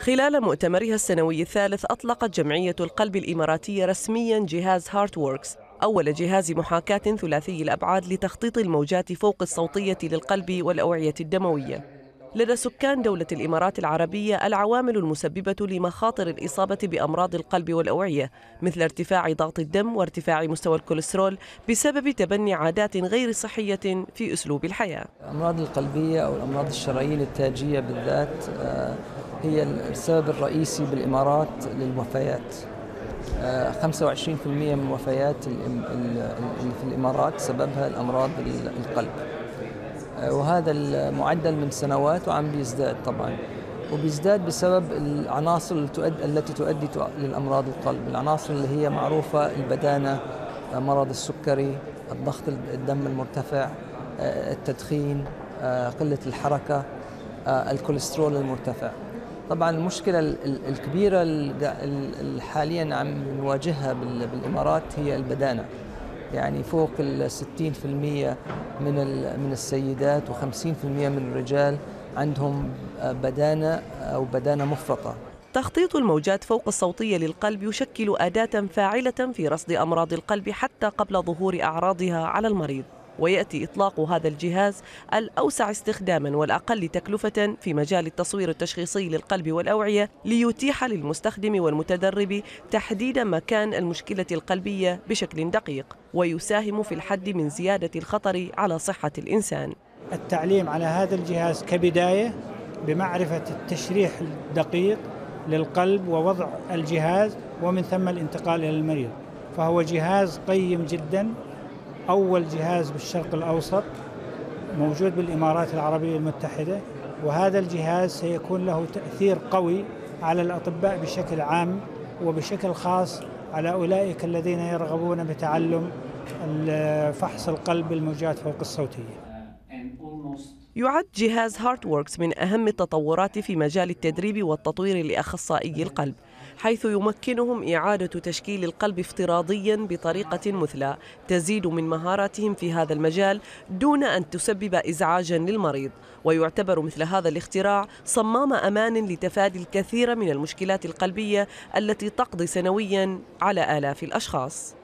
خلال مؤتمرها السنوي الثالث أطلقت جمعية القلب الإماراتية رسميا جهاز HeartWorks أول جهاز محاكاة ثلاثي الأبعاد لتخطيط الموجات فوق الصوتية للقلب والأوعية الدموية. لدى سكان دولة الإمارات العربية العوامل المسببة لمخاطر الإصابة بأمراض القلب والأوعية مثل ارتفاع ضغط الدم وارتفاع مستوى الكوليسترول بسبب تبني عادات غير صحية في أسلوب الحياة. الأمراض القلبية أو الأمراض الشرايين التاجية بالذات آه، هي السبب الرئيسي بالإمارات للوفيات. 25% آه، من اللي في الإمارات سببها الأمراض القلب. وهذا المعدل من سنوات وعم بيزداد طبعا. وبيزداد بسبب العناصر التي تؤدي للأمراض القلب. العناصر اللي هي معروفة البدانة آه، مرض السكري الضغط الدم المرتفع التدخين قلة الحركة الكوليسترول المرتفع. طبعا المشكلة الكبيرة اللي حاليا عم نواجهها بالإمارات هي البدانة. يعني فوق ال 60% من من السيدات و50% من الرجال عندهم بدانة أو بدانة مفرطة. تخطيط الموجات فوق الصوتية للقلب يشكل أداة فاعلة في رصد أمراض القلب حتى قبل ظهور أعراضها على المريض. ويأتي إطلاق هذا الجهاز الأوسع استخداما والأقل تكلفة في مجال التصوير التشخيصي للقلب والأوعية ليتيح للمستخدم والمتدرب تحديد مكان المشكلة القلبية بشكل دقيق ويساهم في الحد من زيادة الخطر على صحة الإنسان. التعليم على هذا الجهاز كبداية بمعرفة التشريح الدقيق للقلب ووضع الجهاز ومن ثم الانتقال إلى المريض. فهو جهاز قيم جدا أول جهاز بالشرق الأوسط موجود بالإمارات العربية المتحدة وهذا الجهاز سيكون له تأثير قوي على الأطباء بشكل عام وبشكل خاص على أولئك الذين يرغبون بتعلم فحص القلب بالموجات فوق الصوتية. يعد جهاز HeartWorks من أهم التطورات في مجال التدريب والتطوير لأخصائي القلب. حيث يمكنهم إعادة تشكيل القلب افتراضيا بطريقة مثلى تزيد من مهاراتهم في هذا المجال دون أن تسبب إزعاجا للمريض. ويعتبر مثل هذا الاختراع صمام أمان لتفادي الكثير من المشكلات القلبية التي تقضي سنويا على آلاف الأشخاص.